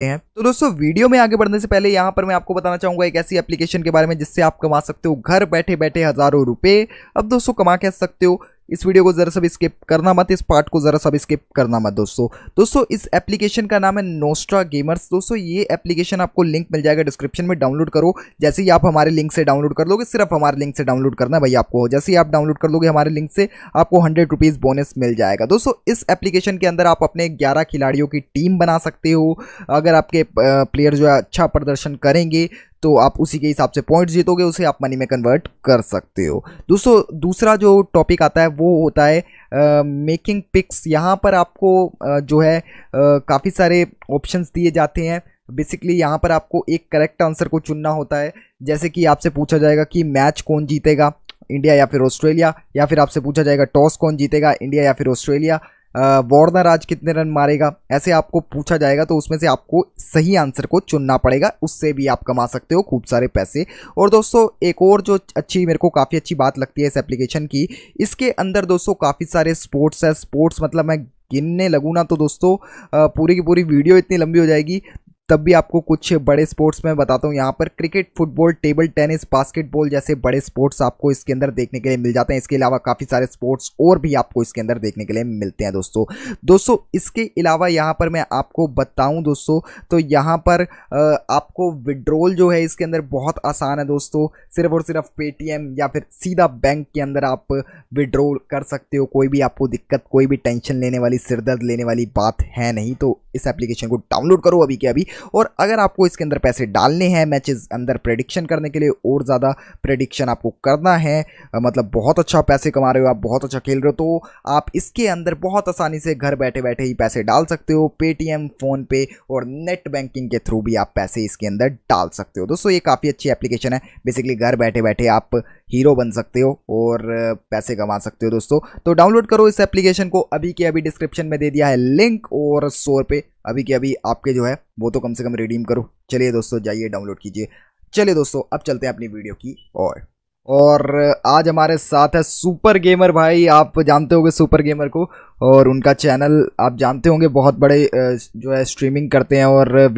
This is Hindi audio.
हैं। तो दोस्तों, वीडियो में आगे बढ़ने से पहले यहाँ पर मैं आपको बताना चाहूँगा एक ऐसी एप्लीकेशन के बारे में जिससे आप कमा सकते हो। घर बैठे बैठे हज़ारों रुपए। अब दोस्तों, कमा कह सकते हो? इस वीडियो को जरा सब स्किप करना मत, इस पार्ट को जरा सब स्किप करना मत दोस्तों। दोस्तों, इस एप्लीकेशन का नाम है नोस्ट्रा गेमर्स दोस्तों, ये एप्लीकेशन आपको लिंक मिल जाएगा डिस्क्रिप्शन में, डाउनलोड करो। जैसे ही आप हमारे लिंक से डाउनलोड कर लोगे, सिर्फ़ हमारे लिंक से डाउनलोड करना है भाई आपको। जैसे ही आप डाउनलोड कर लोगे हमारे लिंक से, आपको हंड्रेड रुपीज़ बोनस मिल जाएगा। दोस्तों, इस एप्लीकेशन के अंदर आप अपने ग्यारह खिलाड़ियों की टीम बना सकते हो। अगर आपके प्लेयर जो है अच्छा प्रदर्शन करेंगे तो आप उसी के हिसाब से पॉइंट जीतोगे उसे आप मनी में कन्वर्ट कर सकते हो। दोस्तों दूसरा जो टॉपिक आता है वो होता है मेकिंग पिक्स यहाँ पर आपको uh, जो है काफ़ी सारे ऑप्शंस दिए जाते हैं। बेसिकली यहाँ पर आपको एक करेक्ट आंसर को चुनना होता है। जैसे कि आपसे पूछा जाएगा कि मैच कौन जीतेगा? इंडिया या फिर ऑस्ट्रेलिया या फिर आपसे पूछा जाएगा टॉस कौन जीतेगा? इंडिया या फिर ऑस्ट्रेलिया वार्नर आज कितने रन मारेगा? ऐसे आपको पूछा जाएगा तो उसमें से आपको सही आंसर को चुनना पड़ेगा। उससे भी आप कमा सकते हो खूब सारे पैसे। और दोस्तों, एक और जो अच्छी मेरे को काफ़ी अच्छी बात लगती है इस एप्लीकेशन की, इसके अंदर दोस्तों काफ़ी सारे स्पोर्ट्स है। स्पोर्ट्स मतलब मैं गिनने लगूँ ना तो दोस्तों पूरी की पूरी वीडियो इतनी लंबी हो जाएगी। तब भी आपको कुछ बड़े स्पोर्ट्स में बताता हूँ। यहाँ पर cricket football table tennis basketball जैसे बड़े स्पोर्ट्स आपको इसके अंदर देखने के लिए मिल जाते हैं। इसके अलावा काफ़ी सारे स्पोर्ट्स और भी आपको इसके अंदर देखने के लिए मिलते हैं दोस्तों। दोस्तों, इसके अलावा यहाँ पर मैं आपको बताऊँ दोस्तों तो यहाँ पर आपको विड्रोल जो है इसके अंदर बहुत आसान है दोस्तों। सिर्फ़ और सिर्फ़ पेटीएम या फिर सीधा बैंक के अंदर आप विड्रोल कर सकते हो। कोई भी आपको दिक्कत, कोई भी टेंशन लेने वाली, सिरदर्द लेने वाली बात है नहीं तो इस एप्लीकेशन को डाउनलोड करो अभी के अभी। और अगर आपको इसके अंदर पैसे डालने हैं मैचेस अंदर प्रेडिक्शन करने के लिए, और ज़्यादा प्रेडिक्शन आपको करना है मतलब बहुत अच्छा पैसे कमा रहे हो, आप बहुत अच्छा खेल रहे हो तो आप इसके अंदर बहुत आसानी से घर बैठे बैठे ही पैसे डाल सकते हो पेटीएम फ़ोनपे और नेट बैंकिंग के थ्रू भी आप पैसे इसके अंदर डाल सकते हो। दोस्तों, ये काफ़ी अच्छी एप्लीकेशन है। बेसिकली घर बैठे बैठे आप हीरो बन सकते हो और पैसे कमा सकते हो दोस्तों। तो डाउनलोड करो इस एप्लीकेशन को, अभी के अभी डिस्क्रिप्शन में दे दिया है लिंक और सौ रुपये अभी के अभी आपके जो है, वो तो कम से कम रिडीम करो। चलिए दोस्तों, जाइए डाउनलोड कीजिए। चलिए दोस्तों, अब चलते हैं अपनी वीडियो की और और आज हमारे साथ है सुपर गेमर भाई। आप जानते होंगे सुपर गेमर को और उनका चैनल आप जानते होंगे, बहुत बड़े जो है, स्ट्रीमिंग करते हैं और